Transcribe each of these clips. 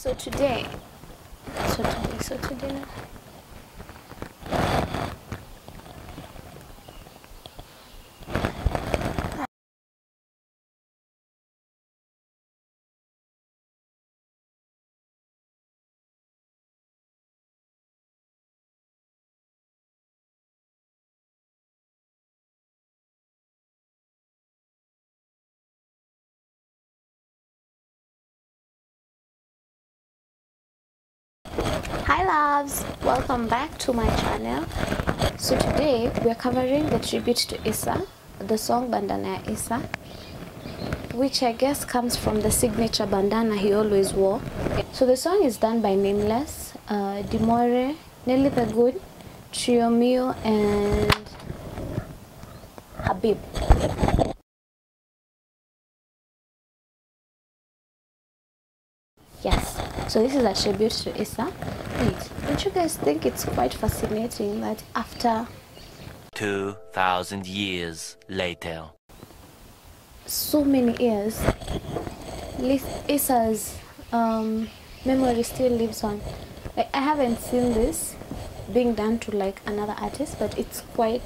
So today, so today, so today. Hi loves, welcome back to my channel. So today we are covering the tribute to Issa, the song Bandana Issa, which I guess comes from the signature bandana he always wore. So the song is done by Nameless, uh, Dmore, Nelly the Goon, Trio Mio, and Habib. So this is a tribute to Issa. Wait, don't you guys think it's quite fascinating that after 2,000 years later. so many years, Issa's um, memory still lives on? Like, I haven't seen this being done to like another artist, but it's quite.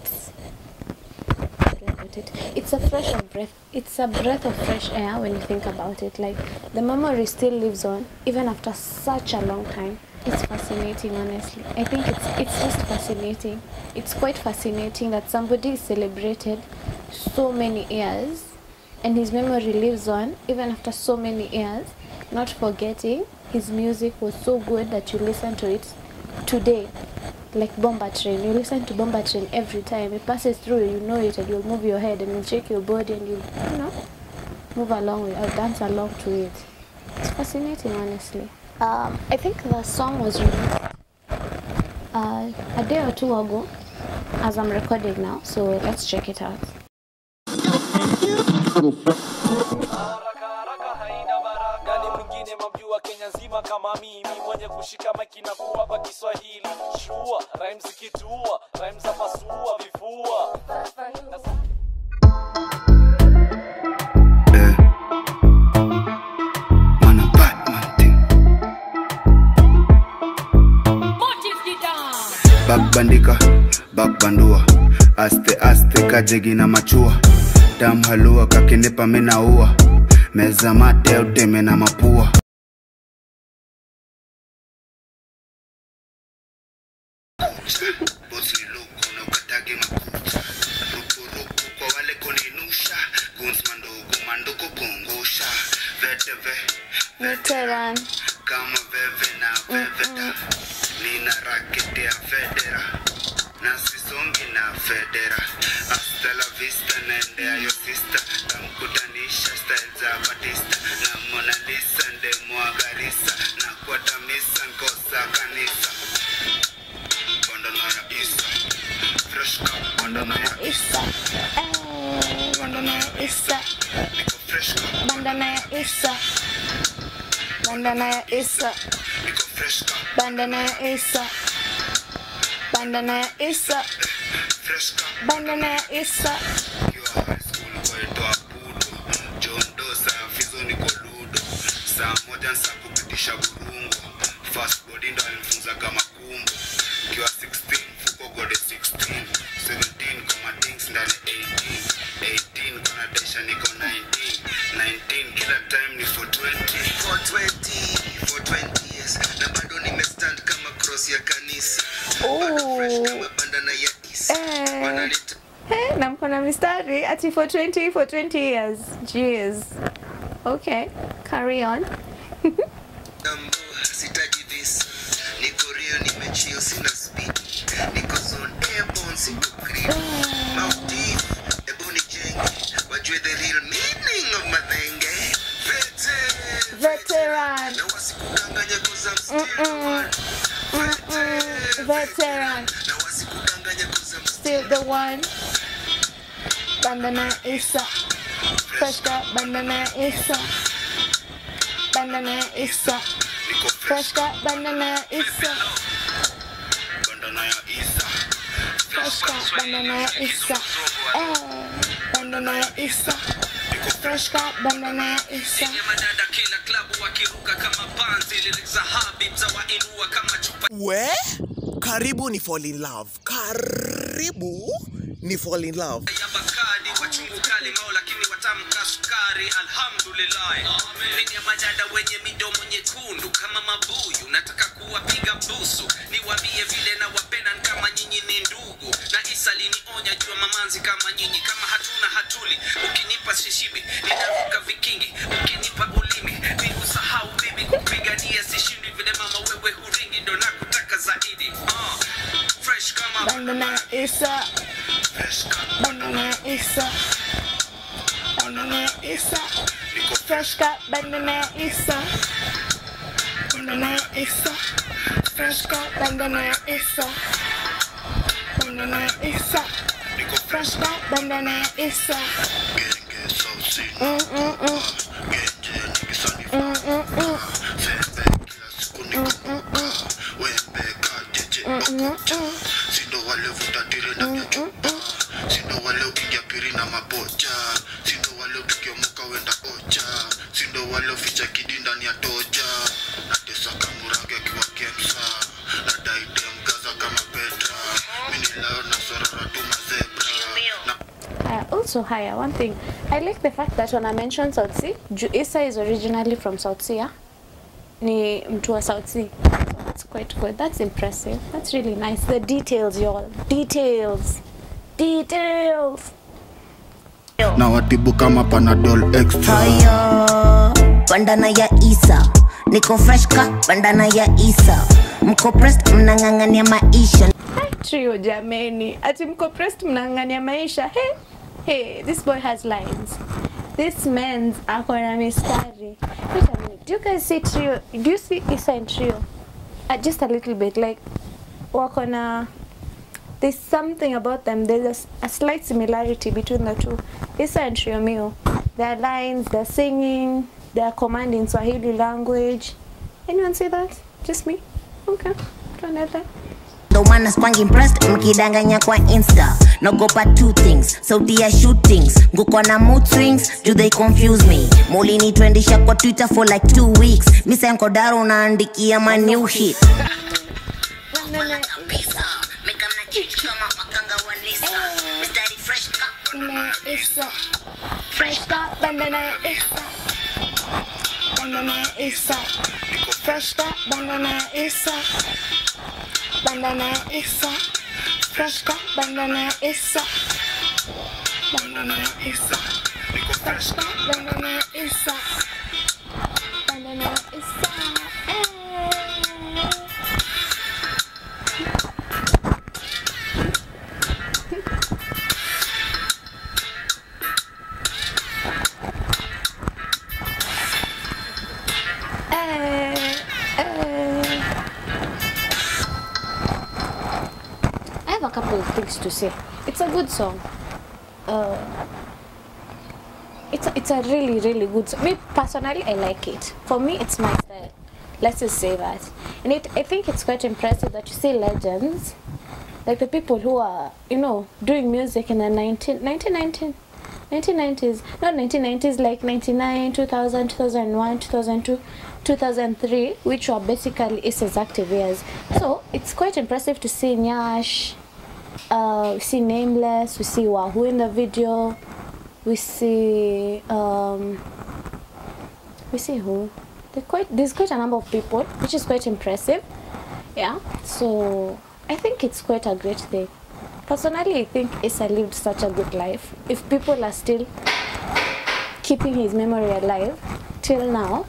Put it? It's a fresh breath. It's a breath of fresh air when you think about it. Like the memory still lives on even after such a long time. It's fascinating, honestly. I think it's it's just fascinating. It's quite fascinating that somebody is celebrated so many years and his memory lives on even after so many years not forgetting his music was so good that you listen to it today like bomba train. You listen to bomba train every time. It passes through you, know it and you'll move your head and you'll shake your body and you'll you know move along with or dance along to it. It's fascinating honestly. Um, i think the song was released uh, a day or two ago as i'm recording now so let's check it out kama mimi mwenye kushika maiki na kuwapa Kiswahili shua rhymes ikitua rhymes za vifua. Bakbandika, bakbandua, aste aste kajegi na machua, damhalua kakinipa menaua, meza mate uteme na mapua. Veteran. Kama veve na veveta nina raketi ya federa. Na sisongi na federa. Hasta la vista naendea yo sista Namkutanisha style za batista. Na Mona Lisa ndemwagarisa na kuatamisa nkosa kanisa. Bandana ya isa. Fresh cup niko fresh cup. Bandana ya Issa. niko Bandana ya Issa. Bandana ya Issa. fresh Bandana ya Issa. Saa fizo saa kupitisha burungo, fast body ndo alinifunza kama kumbo, 16 fuko gode 16, 17 koma things ndani 18, 18 kona desha niko 19, 19 kila time ni 420, 420, 420 Isa, ya kanisa Hey, na mko na mistari ati for 20 for 20 years. Jeez. Okay, carry on. Still the one. Bandana ya Issa. Fresh got bandana ya Issa. Bandana ya Issa. niko Fresh fresh got bandana ya Issa. bandana ya Isa Fresh got bandana ya Issa. Eh, bandana ya Issa. Fresh got bandana ya Issa. madada karibu ni fall in love. Karibu ni fall in love. Ya bakadi wachungu kali ngao lakini watamka sukari. Alhamdulillah. Mimi majada wenye midomo nyekundu kama mabuyu. Nataka kuwapiga busu. Niwaambie vile na wapenda kama nyinyi ni ndugu. Na isa alinionya jua mamanzi kama nyinyi. Kama hatuna hatuli ukinipa shishibi nitaruka vikingi. Ukinipa ulimi nikusahau bibi kupigania sishindi Isa, Bandana Isa, Bandana Isa, Fresh cut, Bandana Isa, Bandana Isa, Fresh cut, Bandana Isa, Bandana Isa, Fresh cut, Bandana Isa. genge sausi Mm. Mm mm genje nikisani mm mm mm also, higher one thing, I like the fact that when I mentioned South Sea, Ju- Issa is originally from South Sea. yeah? Ni mtu wa South Sea. So that's quite good. That's impressive. That's really nice. The details, y'all. Details. Details. na watibu kama panadol extra Haya, bandana ya Isa, niko fresh ka bandana ya Isa, mko pressed mnang'ang'ania maisha. Hi, trio jameni. Ati mko pressed mnang'ang'ania maisha. Hey, hey, this boy has lines. This man's ako na mistari. Wait a minute. Do you guys see trio? Do you see Issa and trio? Uh, just a little bit. Like, wako na... There's something about them. There's a slight similarity between the two. Issa and Trio Mio. Their lines, their singing, their command in Swahili language. Anyone see that? Just me? Okay. Tuanele. Ndo maana skwangi impressed mkidanganya kwa insta nogopa two things sauti ya shootings nguko na mood swings do they confuse me mulinitwendisha kwa twitter for like two weeks misankodaro unaandikia my new hit. Fresh cut, bandana. Bandana Issa. Fresh cut, bandana Issa. Bandana Issa. Fresh cut, bandana Issa. Bandana Issa. Fresh cut, bandana Issa. Bandana things to say. It's a good song. Uh, it's a, it's a really really good song. Me personally, I like it. For me, it's my style. Let's just say that. And it, I think it's quite impressive that you see legends, like the people who are you know doing music in the 19, 1919 1990s not 1990s like 99 2000 2001 2002 2003 which were basically Issa's active years so it's quite impressive to see Nyash uh, we see Nameless we see Wahu in the video we see um, we see who? Quite, there's quite a number of people which is quite impressive. Yeah so I think it's quite a great thing personally I think Issa lived such a good life. If people are still keeping his memory alive till now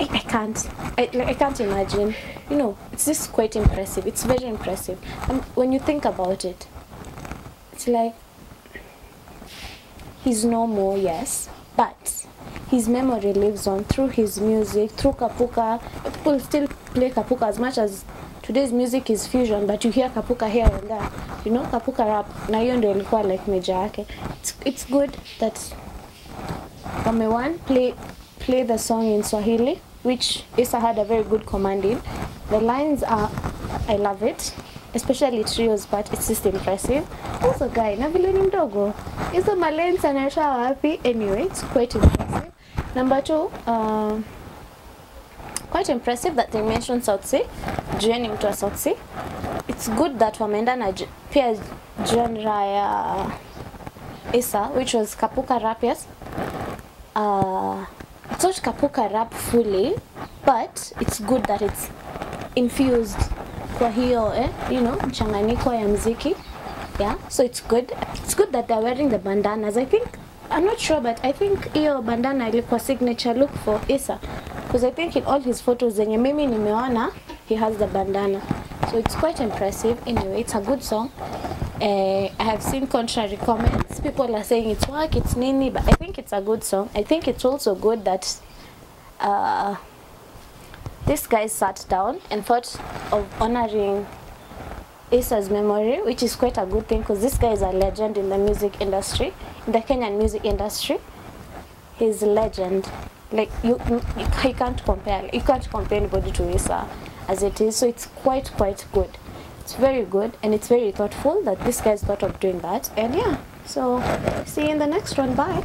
I, I can't I, like, I can't imagine. You know it's just quite impressive. It's very impressive. And when you think about it it's like he's no more yes but his memory lives on through his music through kapuka. People still play kapuka as much as today's music is fusion but you hear kapuka here and there. You know kapuka rap na hiyo like major yake. It's, it's good that number one play play the song in Swahili, which Issa had a very good command in. The lines are, I love it, especially trios, but it's just impressive. Also, guy, na vile ni mdogo, hizo malens anatoa wapi? Anyway, it's quite impressive. Number two, uh, quite impressive that they mentioned South Sea. Jueni mtu wa South Sea. It's good that wameenda na pia genre ya Issa, which was Kapuka Rapias. Uh, it's not Kapuka rap fully but it's good that it's infused kwa hiyo eh, you know mchanganyiko ya mziki. Yeah so it's good. It's good that they're wearing the bandanas. I think i'm not sure but i think hiyo bandana ilikuwa signature look for isa because i think in all his photos zenye mimi nimeona he has the bandana. So it's quite impressive. Anyway it's a good song uh, i have seen contrary comments people are saying it's work it's nini but i think it's a good song i think it's also good that uh, this guy sat down and thought of honoring Isa's memory, which is quite a good thing because this guy is a legend in the music industry, in the Kenyan music industry. He's a legend. Like you, you, can't compare. You can't compare anybody to Isa as it is. So it's quite quite good. It's very good and it's very thoughtful that this guy's thought of doing that. And yeah, so see you in the next one. Bye.